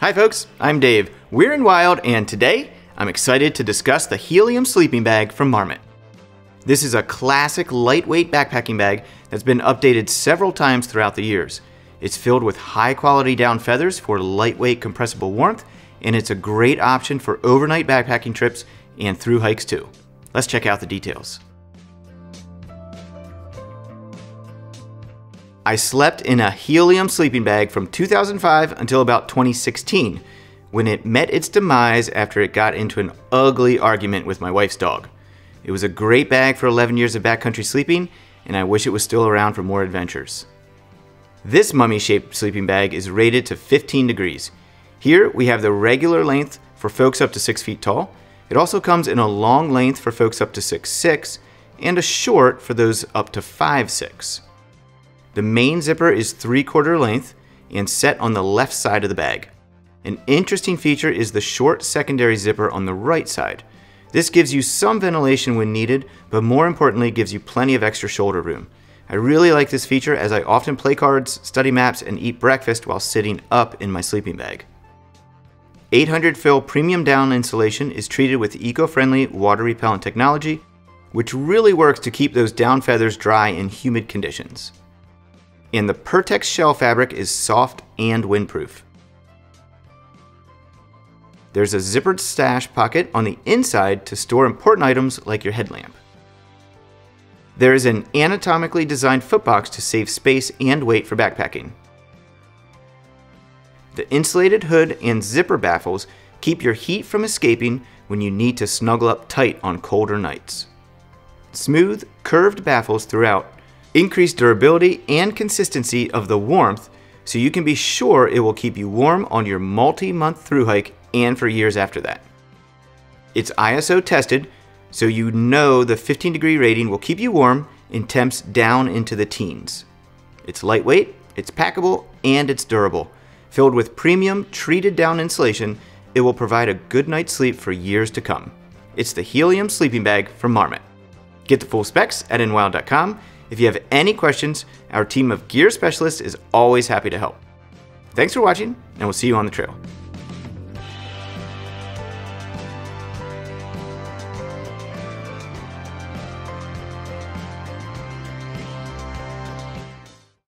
Hi folks, I'm Dave. We're Enwild and today I'm excited to discuss the Helium sleeping bag from Marmot. This is a classic lightweight backpacking bag that's been updated several times throughout the years. It's filled with high quality down feathers for lightweight compressible warmth and it's a great option for overnight backpacking trips and through hikes too. Let's check out the details. I slept in a helium sleeping bag from 2005 until about 2016, when it met its demise after it got into an ugly argument with my wife's dog. It was a great bag for 11 years of backcountry sleeping, and I wish it was still around for more adventures. This mummy shaped sleeping bag is rated to 15 degrees. Here we have the regular length for folks up to 6 feet tall. It also comes in a long length for folks up to 6'6 and a short for those up to 5'6. The main zipper is 3 quarter length and set on the left side of the bag. An interesting feature is the short secondary zipper on the right side. This gives you some ventilation when needed, but more importantly gives you plenty of extra shoulder room. I really like this feature as I often play cards, study maps, and eat breakfast while sitting up in my sleeping bag. 800 fill premium down insulation is treated with eco-friendly water repellent technology, which really works to keep those down feathers dry in humid conditions and the Pertex shell fabric is soft and windproof. There's a zippered stash pocket on the inside to store important items like your headlamp. There is an anatomically designed footbox to save space and weight for backpacking. The insulated hood and zipper baffles keep your heat from escaping when you need to snuggle up tight on colder nights. Smooth, curved baffles throughout increase durability and consistency of the warmth so you can be sure it will keep you warm on your multi-month through hike and for years after that. It's ISO tested, so you know the 15 degree rating will keep you warm in temps down into the teens. It's lightweight, it's packable, and it's durable. Filled with premium treated down insulation, it will provide a good night's sleep for years to come. It's the Helium sleeping bag from Marmot. Get the full specs at enwild.com if you have any questions, our team of gear specialists is always happy to help. Thanks for watching, and we'll see you on the trail.